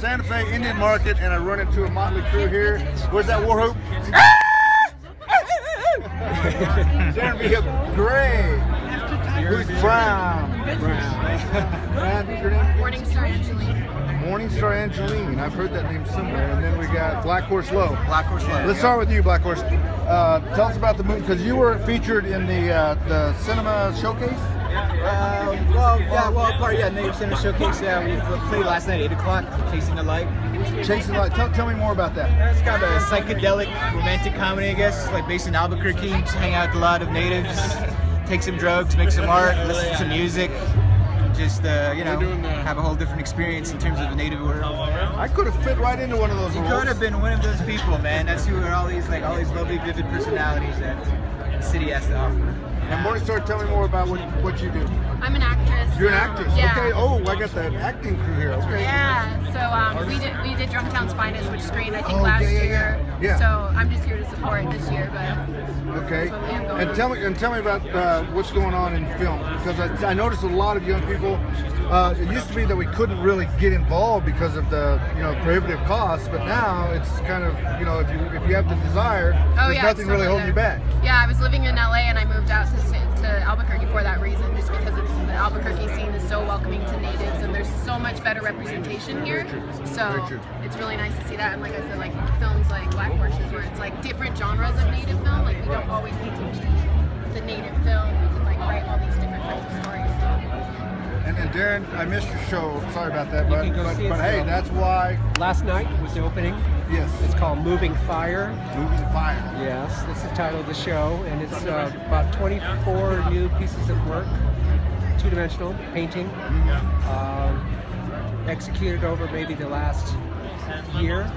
Santa Fe Indian Market and I run into a motley crew here. Where's that war hoop? Genevieve Gray. Who's brown? And what's your name? Morningstar Angeline. Morningstar Angeline. I've heard that name somewhere. And then we got Blackhorse Lowe. Black Horse Low. Let's start with you, Black Horse. Uh, tell us about the movie because you were featured in the uh, the cinema showcase. Uh, well, yeah, well, part yeah, Native Cinema Showcase. Yeah, we played last night, eight o'clock, Chasing the Light. Chasing the Light. Tell, tell me more about that. It's kind of a psychedelic romantic comedy, I guess, like based in Albuquerque. Just hang out with a lot of natives, take some drugs, make some art, listen to some music. Just uh, you know, have a whole different experience in terms of the native world. I could have fit right into one of those You could have been one of those people, man. That's who are all these like all these lovely, vivid personalities that the city has to offer. And Morningstar, tell me more about what, what you do. I'm an actress. You're an actress. Yeah. Okay. Oh, I got that acting crew here. Okay. Yeah, so um, we did we did Drunktown's Finest, which screened I think Oh, last yeah, yeah, year. yeah. So I'm just here to support this year, but Okay. That's what we have going And tell me and tell me about uh, what's going on in film because I, I noticed a lot of young people. Uh, it used to be that we couldn't really get involved because of the you know prohibitive costs, but now it's kind of you know if you if you have the desire, oh there's yeah, nothing really holding you back. Yeah, I was living in LA and I moved out to To Albuquerque for that reason, just because it's the Albuquerque scene is so welcoming to natives and there's so much better representation here. So it's really nice to see that. And like I said, like films like Black Horses, where it's like different genres of native film. Like we don't always need to be the native film. We can like write And, and Darren, I missed your show. Sorry about that, but but, but hey, that's why. Last night was the opening. Yes. It's called Moving Fire. Moving fire. Yes, that's the title of the show, and it's uh, about 24 new pieces of work, two-dimensional painting, uh, executed over maybe the last year.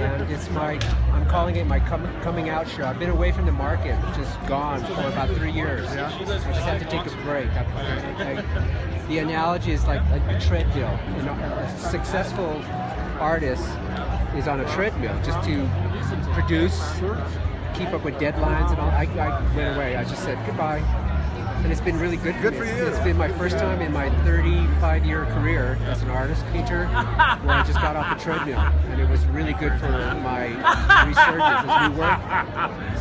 And it's my, I'm calling it my com- coming out show. I've been away from the market, just gone for about three years. I just had to take a break. I, I, the analogy is like a, a treadmill. You know, a successful artist is on a treadmill just to produce, keep up with deadlines and all. I, I went away. I just said goodbye. And it's been really good for Good me. for you. It's been my first time in my 35 year career as an artist, painter, where I just got off the treadmill. And it was really good for my resurgence as new work.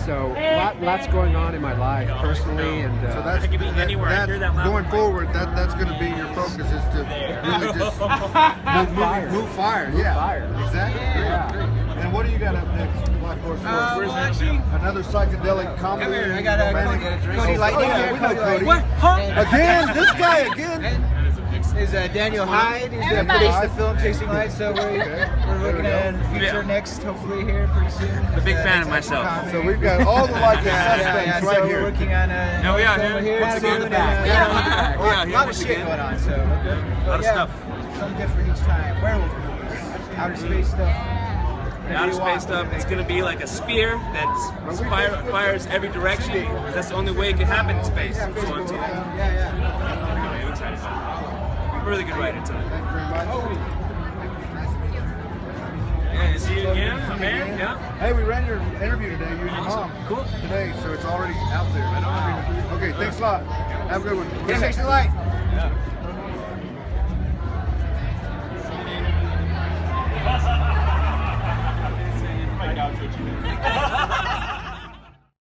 So lot, lots going on in my life personally and uh, So that's, could that- that's- that going forward. That that's going to be your focus is to really just move, fire. move fire. Move yeah, fire. Exactly. Got up next, Black Horse? Uh, Where's well, actually- another psychedelic comedy. Come here, I got a romantic- Cody, Cody Oh, Lightning oh, yeah, here. we know Cody Cody. What? Huh? Again, this guy again. And is uh, Daniel Hyde. He's the Everybody. produced the film Chasing Lights. So we're, Okay. we're looking There at a feature Yeah. next, hopefully here pretty soon. A big Uh, fan of myself. comedy. So we've got all the like Yeah, yeah, suspects yeah. right so here. we're working on a No, we are here. here Once soon, again. and, uh, Yeah. a lot- Yeah, a lot, of shit going on. So A lot of yeah, stuff. Something different each time. Werewolf movies, outer space stuff. Outer space stuff. It's gonna be like a spear that fire, fires every direction. That's the only way it can happen in space. So I'm Yeah, told. yeah. I'm excited. Really good writer tonight. Thank you very much. Yeah, see you again, my man. Yeah. Hey, we ran your interview today, you and your mom. Cool. Today, so it's already out there. Okay, thanks a lot. Have a good one. Yeah, Chasing the Light. Yeah.